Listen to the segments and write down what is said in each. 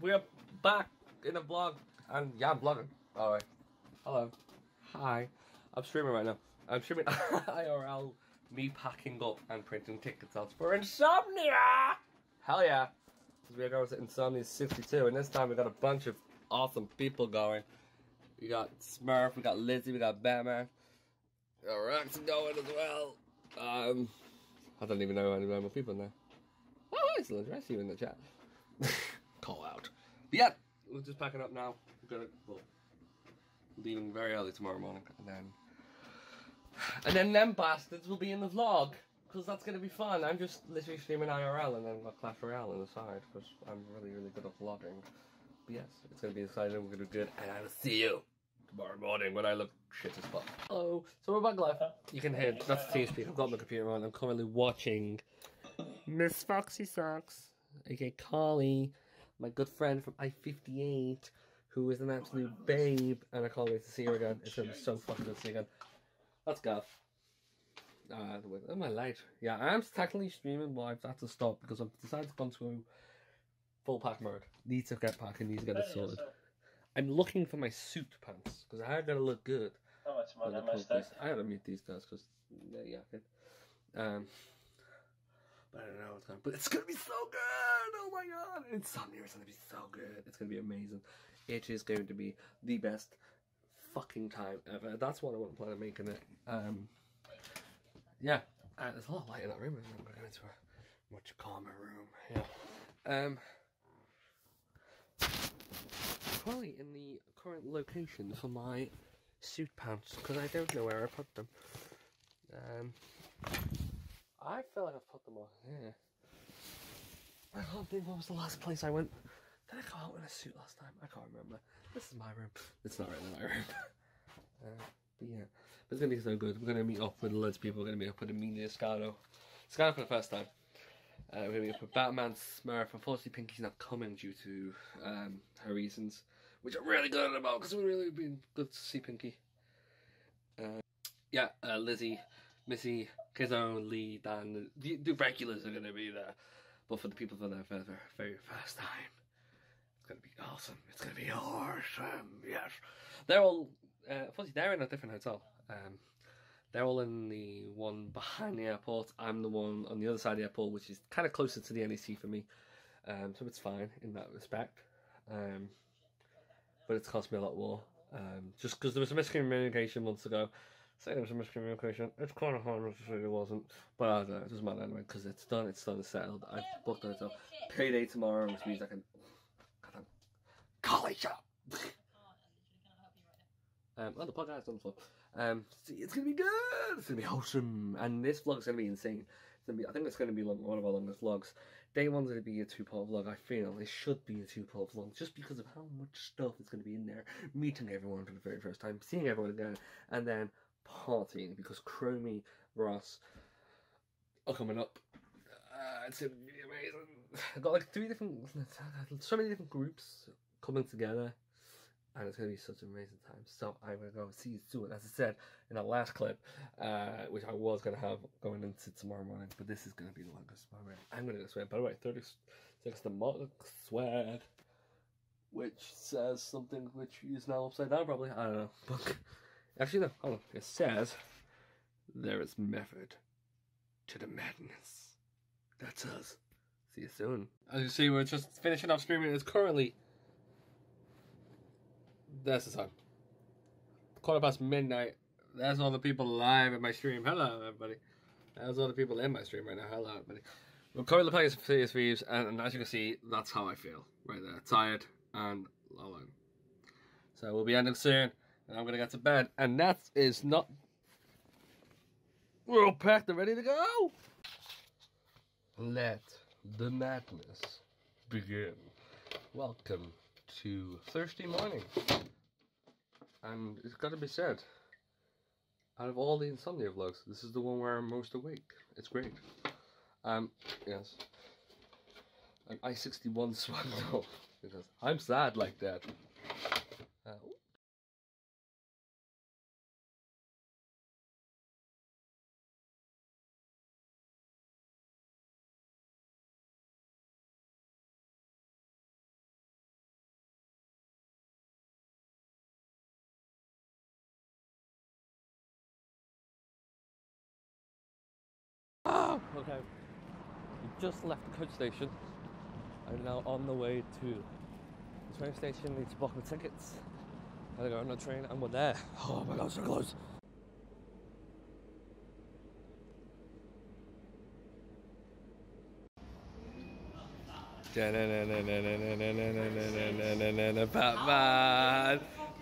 we're back in a vlog, and yeah, I'm vlogging. All right. Hello. Hi. I'm streaming right now. I'm streaming IRL, me packing up and printing tickets out for Insomnia. Hell yeah. Because we're going to Insomnia 62, and this time we got a bunch of awesome people going. We got Smurf, we got Lizzie, we got Batman. We got Rex going as well. Um, I don't even know any more people now. there. Oh, excellent. I see you in the chat. Call out. But yeah, we're just packing up now. We're gonna well, leaving very early tomorrow morning, and then and then them bastards will be in the vlog because that's gonna be fun. I'm just literally streaming IRL and then got Clash Royale on the side because I'm really really good at vlogging. But yes, it's gonna be exciting. We're gonna do good, and I will see you tomorrow morning when I look shit as fuck. Hello. So we're back live. You can hear that's the TeamSpeak. I've got my computer on. I'm currently watching Miss Foxy Socks, aka Carly, my good friend from I-58, who is an absolute babe, and I can't wait to see her again. It's gonna be so fucking good to see her again. Let's go. Uh, am I late? Yeah, I am technically streaming, but I've had to stop because I've decided to go through full pack mode. Need to get packing, need to get it sorted. I'm looking for my suit pants because I gotta look good. How much money am I I gotta meet these guys because they're yakking. Um, I don't know what's gonna But it's gonna be so good! Oh my god! Insomnia is gonna be so good. It's gonna be amazing. It is going to be the best fucking time ever. That's what I want to plan on making it. Um, yeah. Uh, there's a lot of light in that room. I'm going into a much calmer room. Yeah. Um. Probably in the current location for my suit pants because I don't know where I put them. Um, I feel like I've put them on here. I can't think what was the last place I went. Did I go out in a suit last time? I can't remember. This is my room. It's not really my room. uh, but yeah, but it's gonna be so good. We're gonna meet up with loads of people. We're gonna meet up with Amelia Scano. Scano for the first time. Uh, we're gonna meet up with Batman, Smurf. Unfortunately, Pinky's not coming due to um, her reasons, which I'm really good about because it would really been good to see Pinky. Uh, yeah, uh, Lizzie, Missy, Kizzo, Lee, Dan, the, the regulars are gonna be there. But for the people for their very, first time, it's gonna be awesome. It's gonna be awesome. Yes, they're all. Uh, unfortunately, they're in a different hotel. Um, they're all in the one behind the airport. I'm the one on the other side of the airport, which is kind of closer to the NEC for me. Um, so it's fine in that respect. Um, but it's cost me a lot more. Um, just because there was a miscommunication months ago. Say there was a miscommunication. It's kind of hard to say there wasn't. But I don't know, it doesn't matter anyway, because it's done, it's done, it's settled. I've booked the hotel. Payday tomorrow, which means I can. God. Golly, shut up! Um, well, the podcast done for. Um, see, it's gonna be good. It's gonna be wholesome, and this vlog's gonna be insane. It's gonna be. I think it's gonna be long, one of our longest vlogs. Day one's gonna be a two-part vlog. I feel it should be a two-part vlog just because of how much stuff is gonna be in there. Meeting everyone for the very first time, seeing everyone again, and then partying because Chromie, Ross are coming up. Uh, it's gonna be amazing. I've got like three different, so many different groups coming together and it's going to be such an amazing time. So I'm going to go see you soon. As I said in our last clip, uh, which I was going to have going into tomorrow morning, but this is going to be the longest moment. I'm going to go swear. By the way, 36 the Mark swag, which says something which is now upside down probably. I don't know. Actually, no, hold on. It says there is method to the madness. That's us. See you soon. As you see, we're just finishing up streaming. It's currently that's the time. Quarter past midnight. That's all the people live in my stream. Hello, everybody. That's all the people in my stream right now. Hello, everybody. We're currently playing some Sea of Thieves, and, and as you can see, that's how I feel right there. Tired and alone. So we'll be ending soon, and I'm gonna get to bed. And that is not. We're all packed and ready to go. Let the madness begin. Welcome to Thursday morning. And it's got to be said, out of all the insomnia vlogs, this is the one where I'm most awake. It's great. Um, yes. I'm I-61 swagged off because I'm sad like that. Okay. We just left the coach station. I'm now on the way to the train station. Need to book my tickets. Gotta go on the train and we're there. Oh my god, so close.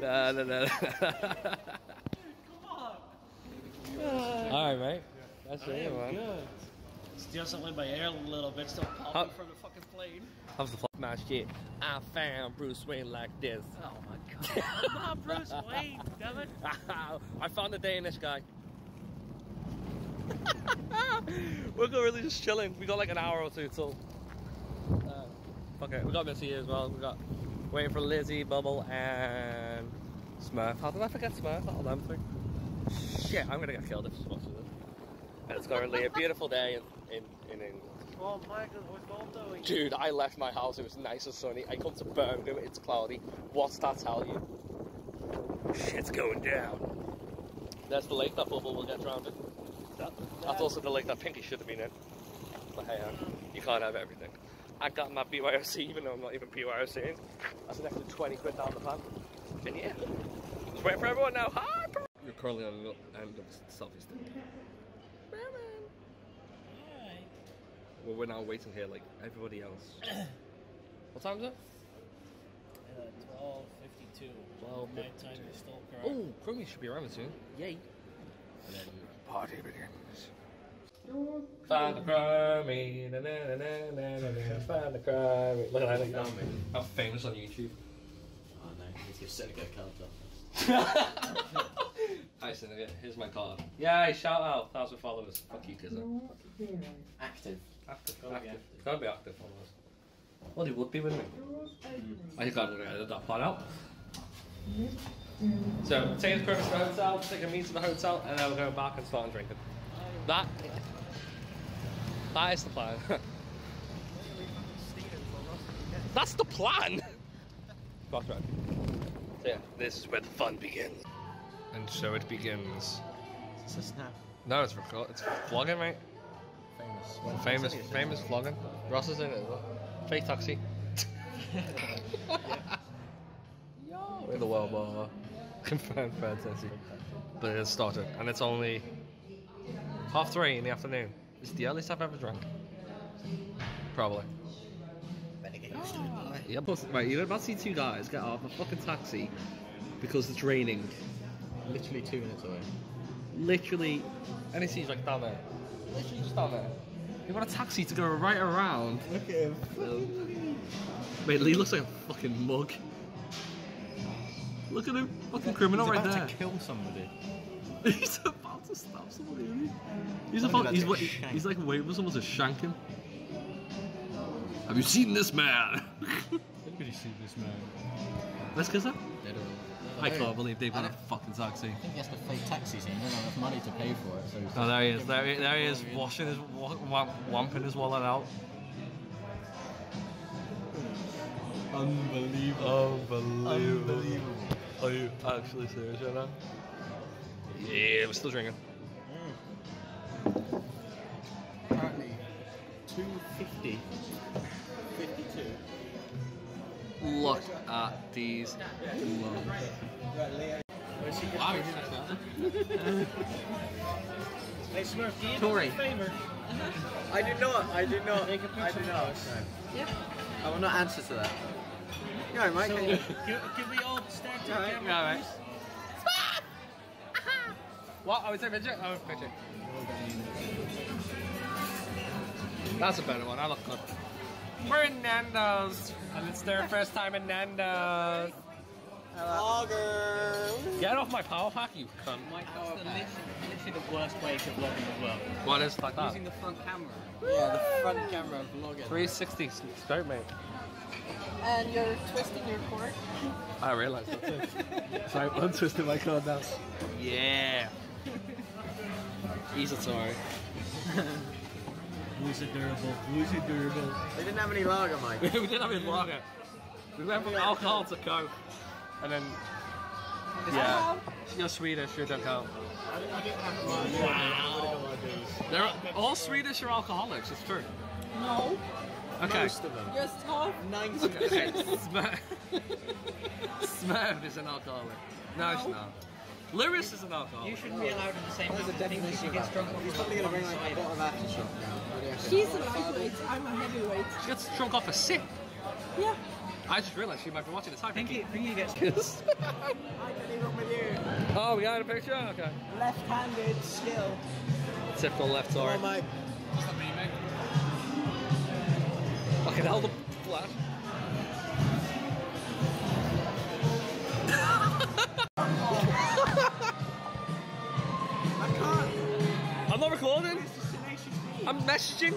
Batman. All right, mate. That's it, man. Good. Still something by air a little bit, still popping How- from the fucking plane. How's the fuck my shit? I found Bruce Wayne like this. Oh my god. I'm not Bruce Wayne, damn it. I found the Danish guy. We're going really just chilling. We got like an hour or two till. Uh, okay, we got Missy here as well. We got waiting for Lizzie, Bubble, and Smurf. How did I forget Smurf? All them three. Shit, I'm gonna get killed if she watches this. And it's currently a beautiful day in, in, in England. Oh, Michael, what's Bob doing? Dude, I left my house. It was nice and sunny. I come to Birmingham. It's cloudy. What's that tell you? Shit's going down. That's the lake that Bubble will get drowned in. That, That's also the lake that Pinky should have been in. But hey, uh, you can't have everything. I got my BYOC, even though I'm not even BYOCing. That's an extra 20 quid down the pan. And yeah, just waiting for everyone now. Hi! You're currently on the end of the selfie stick. Well, we're now waiting here like everybody else. what time is it? Uh, 12.52. 12:52. My time is still correct. Oh, Crummy should be around soon. Yay. And then party begins. Find the Crummy. na, na, na, na, na, na, Find the Crummy. Look at that. I'm, I'm famous on YouTube. Oh no, he's just sending a card off. Hi, Syndicate. Here's my card. Yay, shout out. Thousand followers. Fuck you, Kizza. Active. Active. Gotta be active. active. Gotta be active followers. Well, he would be, wouldn't he? I think I'm going to edit that part out. So, taking Chris to the hotel, take taking me to the hotel, and then we're going back and starting drinking. That, that is the plan. That's the plan! That's right. So yeah, this is where the fun begins. And so it begins. Is this now? No, it's record. It's vlogging, mate. Famous. Famous, famous vlogging. Ross is in it as well. Fake taxi. With the world bar. Confirmed taxi. But it has started, and it's only half three in the afternoon. It's the earliest I've ever drank. Probably. Better get used to it. Yeah, right, you're about to see two guys get off a fucking taxi because it's raining. Literally two minutes away. Literally, And it seems like down there. Literally just down there. You want a taxi to go right around. Look at him. Mate, Lee looks like a fucking mug. Look at him, fucking criminal He's right about there. to kill somebody. he's about to stab somebody. Isn't he? He's Somebody about. He's, shank. he's like waiting for someone to shank him. Have you seen this man? Look at see this man. Let's kiss him. Dead I can't believe they've got a fucking taxi. I think he has to pay taxis in. he doesn't have enough money to pay for it. So Oh, there he is. There he, there he is, washing his, wa- wa- wamping his wallet out. unbelievable. Unbelievable. Unbelievable. Are you actually serious right now? Yeah, we're still drinking. Mm. Apparently, 250. 52. Look at these mugs. Hey, Smurf, do you Tory. do me a favor? I do not. I do not. Take a picture I do of not. us. No. I will not answer to that. You know, Mike. So, can can, can we all stand to the Alright, camera, yeah, please? What? I would say picture? Oh, picture. That's a better one. I look good. We're in Nando's, and it's their first time in Nando's. Vlogger. Get off my power pack, you cunt. My that's the literally, literally the worst way to vlog in the world. What is like that? Using the front camera. Yeah, the front camera vlogging. 360 straight, mate. And you're twisting your cord. I realised that too. so I'm untwisting my cord now. Yeah. He's a sorry. Who's a durable? Who's a durable? They didn't have any lager, Mike. we didn't have his lager. We went from alcohol to coke. And then. Yeah. You're Swedish, you don't count. Wow. They're all Swedish are alcoholics. It's true. No, Okay. most of them. just half. Ninety Okay. okay. Smurf. Smurf is an alcoholic. No, it's No. not. Lewis is an alcoholic. You shouldn't be allowed in the same What is room. the I think you definition should of drunk off He's probably gonna bring wrong like a side. bottle of aftershock now. What do you reckon? She's a lightweight. I'm a heavyweight. She gets drunk off a sip. Yeah. I just realised she might be watching this. Hi, I think Vicky. it, I think I can leave up with you. Oh, we got a picture? Okay. Left-handed skill. Typical left Come arm. on, Mike. Fucking hell, the flash. Not recording. This is Tenacious D. I'm messaging.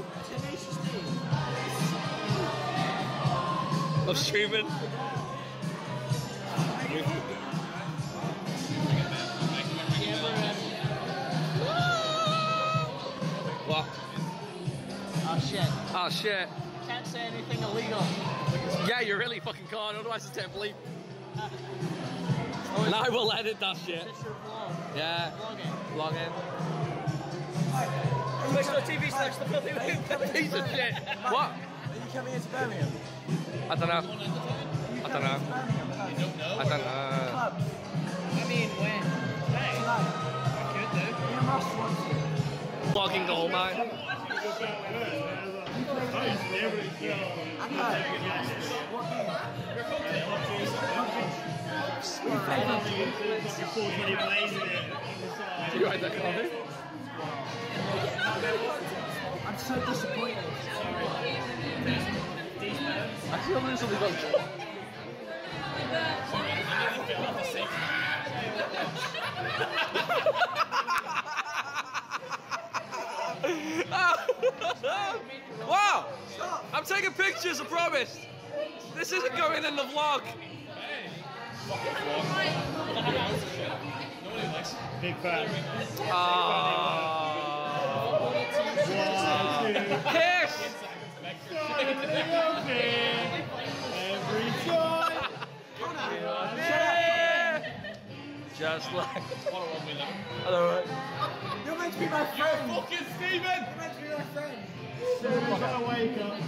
I'm streaming. What? Oh shit. Oh shit. Can't say anything illegal. Yeah, you're really fucking can't, otherwise it's bleep. And I will edit that shit. This your vlog. Yeah. Vlogging. Log in. Twitch.tv slash the filthy Piece of shit. What? Are you coming into Birmingham? I don't know. I don't know. I don't know. I mean, when? Tonight. I could do. You must want to. Vlogging gold mine. Do you write that comment? I'm so disappointed. Actually, I'm doing something about wow! I'm taking pictures, I promise. This isn't going in the vlog. Big fan. Oh. Kiss! Every time. Yeah. Just like. Hello. You're meant to be my friend. Fucking Stephen! You're meant to be my friend. Soon as I wake up.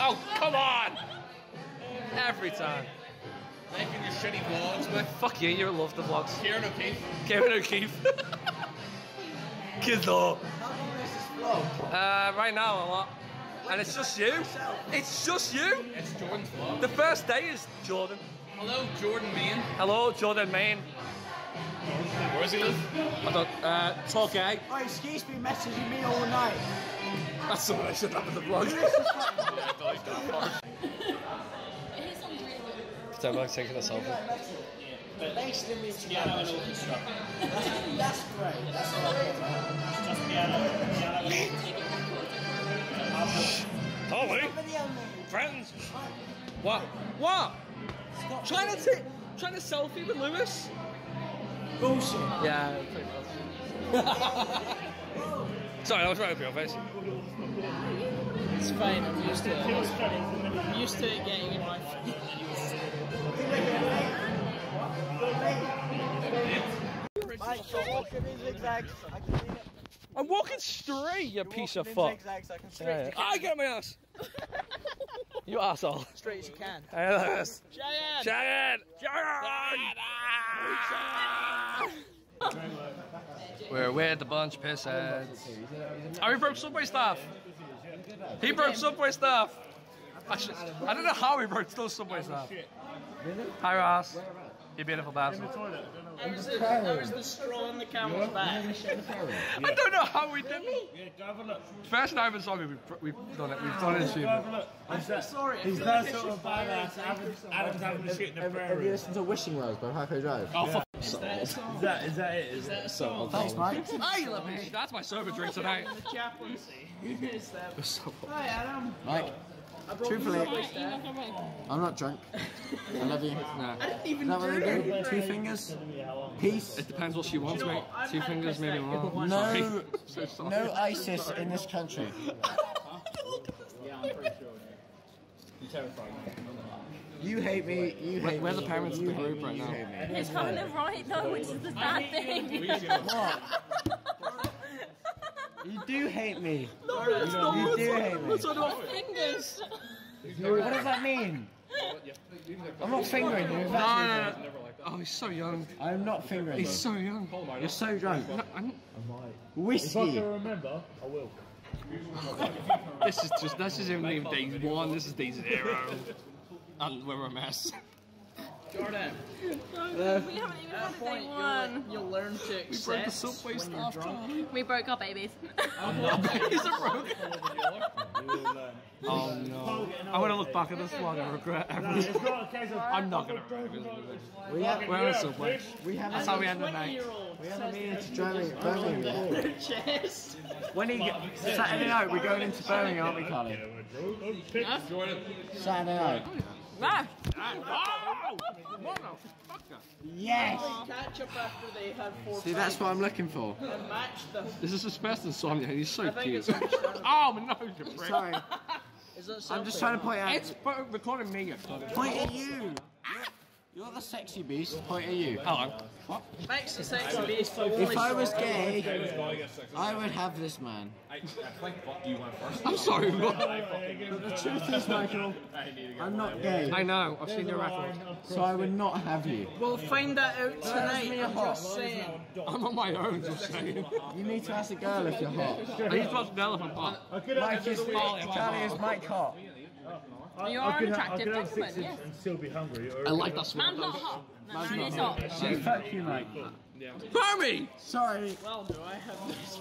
Oh, come on! Every time. Making your shitty vlogs with Fuck you, you love the vlogs. Kieran O'Keefe. Kevin O'Keefe. Kids though. How long is this vlog? Uh, right now, a lot. And it's just you. It's just you. It's Jordan's vlog. The first day is Jordan. Hello, Jordan Main. Hello, Jordan Main. Where does he live? I don't, uh, talk A. Oh, excuse me messaging me all night. That's something I should have in the vlog. Pretend I'm taking a selfie. Based in me Piano and orchestra. That's great. That's great. Just piano. piano. Holly, Video me. friends. What? What? Trying to take, trying to selfie with Lewis? Bullshit. Yeah. Sorry, I was right up your face. It's fine. I'm used to it. I'm used to it getting in my face. Mike, stop walking in zigzags. I can see it. I'm walking straight, you piece of fuck. Zigzags. I can see Yeah, it. I get my ass. you asshole. Straight as you can. Hey, Lewis. Giant! Giant! Giant! We're with a bunch of pissheads. Oh, he broke Subway staff. He broke Subway staff. Actually, I don't know how he broke those Subway staff. Hi, Ross. You beautiful bastard. How was, the, how was the straw on the camel's back? I don't know how we did it. Yeah, go have a look. First time in song we've, we've done it. We've done it in Go stream. have a look. He's that, Sorry. he's that sort of badass. Adam's, Adam's having a shit in the prairie. prayer have you listened to Wishing Wells by Hypo Drive? Oh, fuck. Is that, is that it? Is that a song? Thanks, Mike. Hey, let me. That's my sober drink tonight. The chaplaincy. Is that? Hi, Adam. Mike, truthfully, I'm not drunk. I love you. No. Is that what they do? Two fingers? Peace? It depends what she wants, mate. Two fingers, maybe more. No, So sorry. no ISIS in this country. You hate me, you hate We're me. the parents of you the hate group right now. It's kind of right though, which is the sad thing. What? Do hate me. No, You do hate me. So do our fingers. What does that mean? I'm not fingering you. if that's what you think. Oh, he's so young. I'm not fingering you. He's so young. You're so drunk. No, I'm, If I can remember, I will. this is just this isn't even day one. This is day zero, and we're a mess. Jordan, We haven't even had a point, day you'll, uh, one. you'll learn to broke accept the subway when staff you're drunk. car. We broke our babies. Oh, He's a broke. Oh no! I want to look back at this vlog and regret No, everything. it's not a case of. I'm not gonna regret it. We have, We're on a subway. we have That's how we end the night. we have a meeting to Birmingham. Birmingham. When he get, Saturday night, we're going into Birmingham, aren't we, Carly? Saturday night. Yes. Catch up after they had four See, that's what I'm looking for. match them. This is his best insomnia. He's so I cute. it's understandable. Oh no, you prick. Sorry, Is that I'm just trying to point out. It's recording me. you fucking- Point at you. Ah! You're the sexy beast. Point at you. Hello. What? Makes the sexy beast for If I was gay, I would have this man. I'm sorry. What? But the truth is, Michael, I'm not gay, I know. I've seen your record. so I would not have you. We'll find that out tonight. me a I'm just saying. I'm on my own. Just saying. You need to ask a girl if you're hot. I need to watch an elephant pop. I could Mike have, is, Charlie is Mike hot. I, You I are could an have, I attractive could have gentleman, six yes. and still be hungry. I like that smell. Man's not hot. No, man is hot. She fuck you, Mike. Hermie! Sorry. Well, do I have this?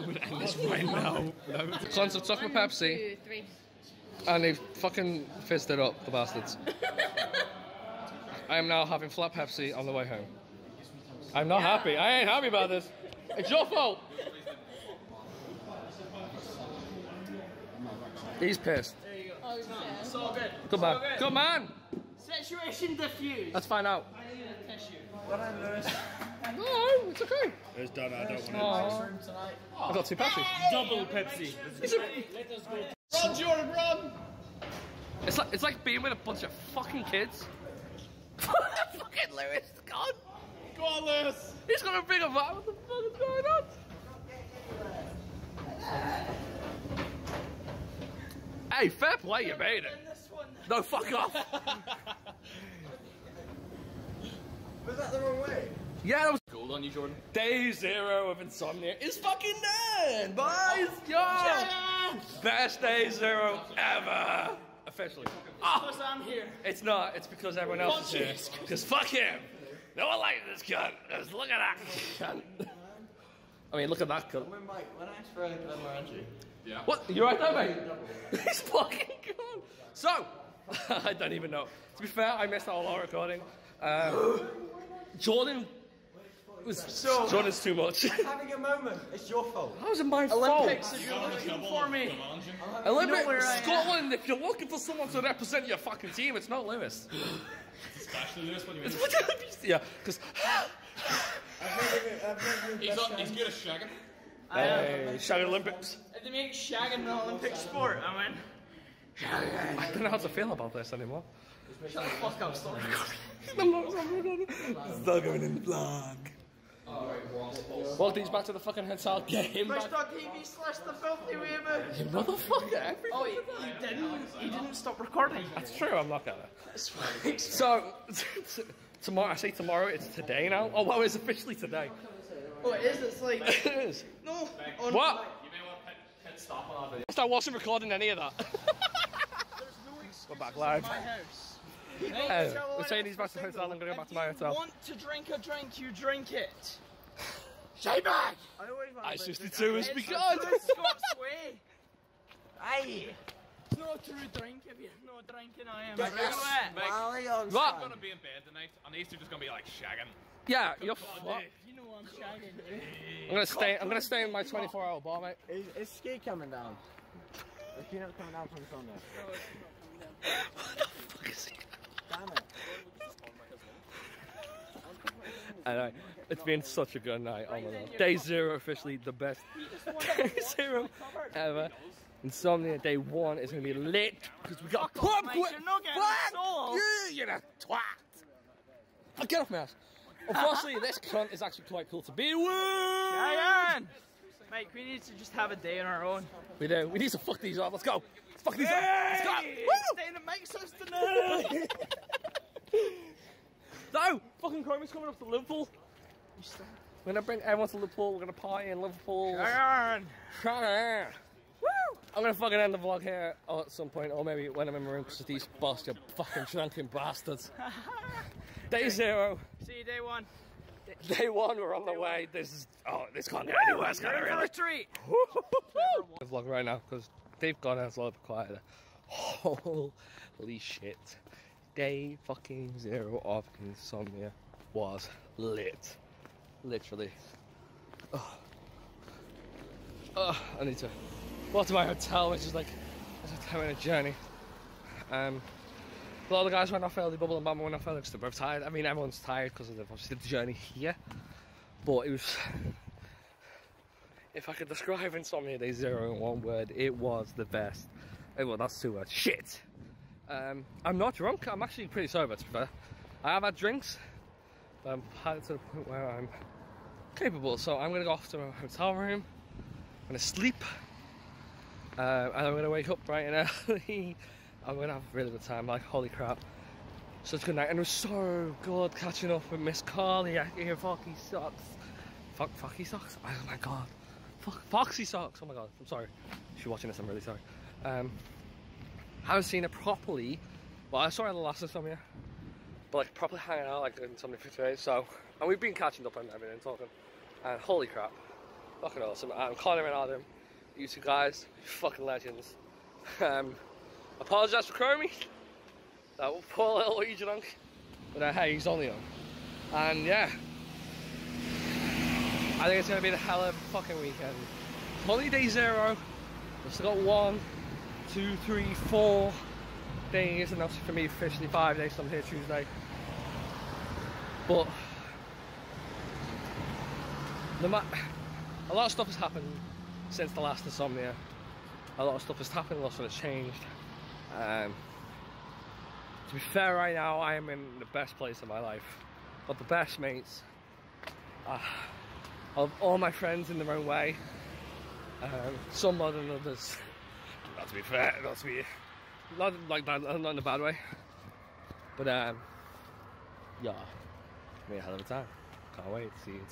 I'm gonna end this right now. Sons have took my Pepsi Two, three. and they've fucking fizzed it up, the bastards. I am now having flat Pepsi on the way home. I'm not happy. I ain't happy about this. It's your fault. He's pissed. Oh, yeah. It's all good. Good man. Good man. Situation diffused. Let's find out. I need a tissue. No, it's okay. It's done. I don't want Aw. I got two Pepsi. Double Pepsi. Run, Jordan, run! It's like it's like being with a bunch of fucking kids. fucking Lewis, God. Go on, Lewis. He's got a bigger vibe. What the fuck is going on? Hey, fair play, you made it. No, fuck off. Was that the wrong way? Yeah, that was cool on you, Jordan. Day zero of insomnia is fucking done, boys. Oh, Yo, best day zero ever. Officially. Oh, Because I'm here. it's not. It's because everyone else is here. Because fuck him. No one likes this cunt. Just look at that cunt. I mean, look at that cunt. When Mike, when I asked for a Glenmore Andrew, What? You right there, mate? He's fucking gone. So, I don't even know. To be fair, I missed out on our recording. Um, Jordan was so Jordan's too much. Having a moment. It's your fault. How is it my Olympics, fault? if you're looking for me. Olympic know where I am. Scotland. If you're looking for someone to represent your fucking team, it's not Lewis. Especially Lewis when you It's- yeah, because He's, he's good at shagging. hey, Shag Olympics. If they make shagging an Olympic sport, I win. I don't know how to feel about this anymore. Shut the fuck up, stop. Still going in the vlog. Welcome these back to the fucking Hensal game. Back. Twitch.tv slash the filthy weaver. You motherfucker. Oh, he, he didn't. He didn't stop recording. That's true, I'm not gonna. So, tomorrow, I say tomorrow, it's today now. Oh, well, it's officially today. Oh, it is. It's like it is. no. On What? I wasn't recording any of that. We're back live. My house. Hey, we're taking these back to the hotel and gonna go back to my If you hotel. want to drink a drink, you drink it. Stay back! Ice 52 has It's begun! the true Scots way. Aye. It's not a true drink if you're not drinking. I am. Right. What? gonna be in bed tonight, and these two just gonna be like shagging. Yeah, you're fucked. You know I'm shagging. I'm gonna stay. I'm gonna stay in my 24-hour bar, mate. Is, is ski coming down? Is ski not coming down from Sunday? what the fuck is he? Damn it. I know. It's been such a good night. Oh my god. Day zero officially the best day zero ever. Insomnia day one is gonna be lit because we got pub mate, quiz. you're not getting Fuck. You, you're a twat. Get off my ass. Unfortunately, this cunt is actually quite cool to be with. Ryan. Mate, we need to just have a day on our own. We do. We need to fuck these off. Let's go. Let's fuck these off. Let's go. Stay in the makes us tonight! No! Fucking Chrome's coming up to Liverpool. We're gonna bring everyone to Liverpool. We're gonna party in Liverpool. Iron! Woo! I'm gonna fucking end the vlog here at some point, or maybe when I'm in my room because these bastard fucking drunken bastards. Day zero. See you day one. Day one, we're on the way. This is oh, this can't get any worse, can it You're in for really? a treat! The vlog right now because they've gone out a little bit quieter. Holy shit! Day fucking zero of insomnia was lit, literally. Oh. Oh, I need to go to my hotel, which is like it's a ten minute journey. Um, a lot of the guys went off early, Bubble and Bama went off early because they're both tired. I mean, everyone's tired because of the, obviously the journey here, but it was if I could describe Insomnia Day Zero in one word, it was the best. Eh, well, that's two words. Shit. Um, I'm not drunk. I'm actually pretty sober, to be fair. I have had drinks, but I'm it to the point where I'm capable. So I'm gonna go off to my hotel room. I'm gonna sleep, uh, and I'm gonna wake up bright and early. I'm gonna have a really good time. Like holy crap. Such a good night, and it was so good catching up with Miss Carly your Focky Socks. Fuck, Focky Socks? Oh my god. Fuck, Foxy Socks. Oh my god, I'm sorry. If you're watching this, I'm really sorry. Um, haven't seen it properly. Well, I saw in the last Insomnia. But like properly hanging out like in Insomnia for today. So, and we've been catching up and everything, talking. And holy crap. Fucking awesome. I'm Connor and Adam. You two guys, fucking legends. Um, apologise for Chromie. That poor little wee drunk. But uh, hey, he's on the young. And yeah. I think it's going to be the hell of a fucking weekend. Only day zero. We've still got one, two, three, four days, and obviously for me, officially five days. I'm here Tuesday. But no ma- a lot of stuff has happened since the last insomnia. A lot of stuff has happened, a lot of stuff has changed. Um, to be fair, right now I am in the best place of my life. Got the best mates. Uh, of all my friends in their own way. Um, some more than others. Not to be fair, not to be, not like bad, not in a bad way. But um, yeah, me a hell of a time. Can't wait to see you.